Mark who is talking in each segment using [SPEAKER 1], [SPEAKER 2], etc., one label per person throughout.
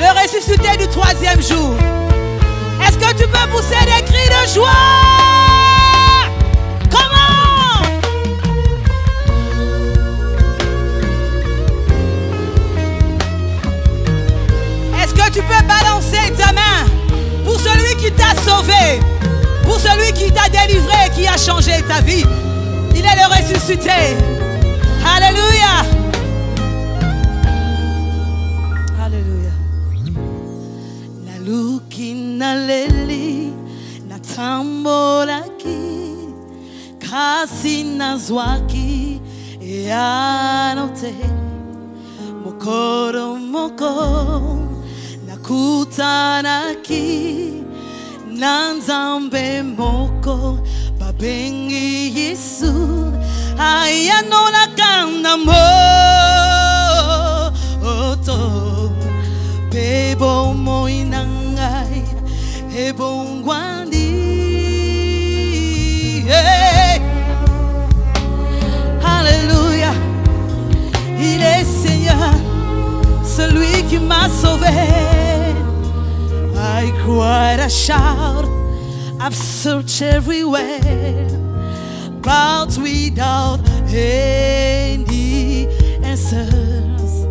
[SPEAKER 1] le ressuscité du troisième jour. Est-ce que tu peux pousser des cris de joie? Comment Est-ce que tu peux balancer ta main pour celui qui t'a sauvé, pour celui qui t'a délivré, qui a changé ta vie? Il est le ressuscité. Alléluia. Naleli natambolaki kasi nazwaki yanote mokoro moko nakutanaki na nzambe moko babengi yesu ayanolaka na moto Seigneur celui qui m'a sauvé I cried, I shout, I've searched everywhere, but without any answers.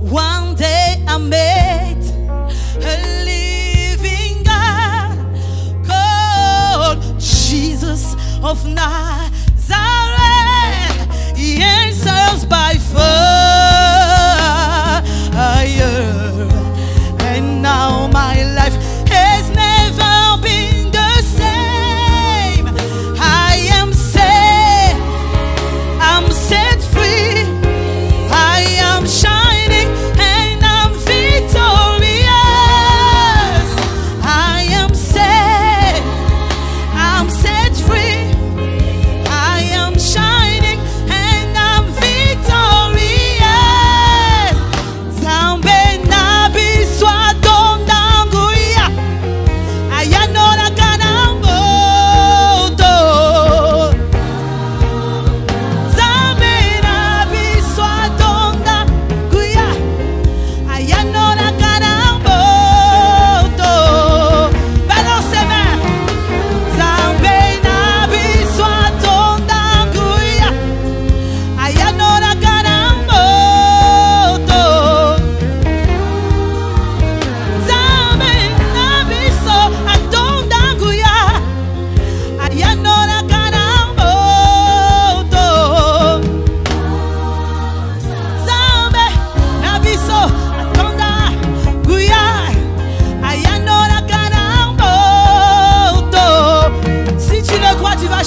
[SPEAKER 1] One day I met of night.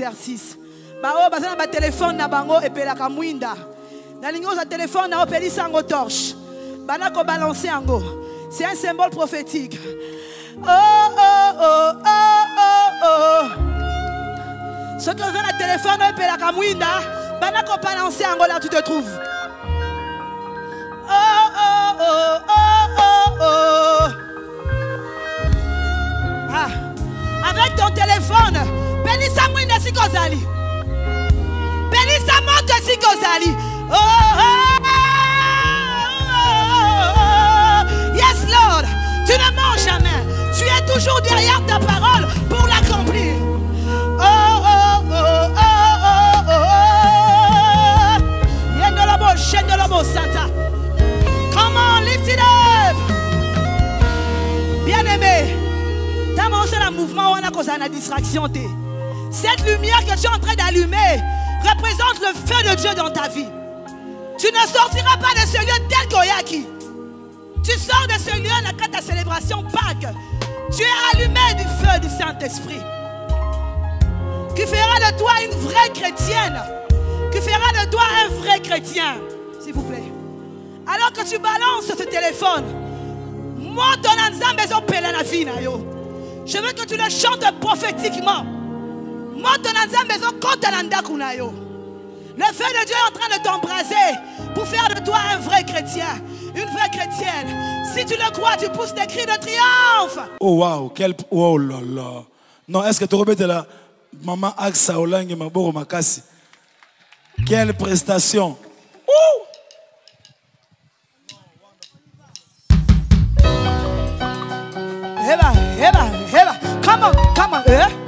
[SPEAKER 1] exercice. Bah, oh, baza na ba téléphone na bango telefone na torche. Bana kobalanse yango. C'est un symbole prophétique. Oh, oh, oh, oh, oh, oh. soki oza na telefone oyo là tu te trouves Bien aimé, ntango osala mouvement wana kozala na distraction te Cette lumière que tu es en train d'allumer représente le feu de Dieu dans ta vie. Tu ne sortiras pas de ce lieu tel qu'Oyaki. Tu sors de ce lieu dans ta célébration Pâques. Tu es allumé du feu du Saint-Esprit. Qui fera de toi une vraie chrétienne. Qui fera de toi un vrai chrétien. S'il vous plaît. Alors que tu balances ce téléphone, je veux que tu le chantes prophétiquement. Le feu de Dieu est en train de t'embraser pour faire de toi un vrai chrétien, une vraie chrétienne. Si tu le crois, tu pousses des cris de triomphe.
[SPEAKER 2] Oh wow, quel oh là là. Non, est-ce que tu remets la maman Aksa Olange Maboro Makasi Quelle prestation. Heba, heba, heba. Come on, come on. Eh?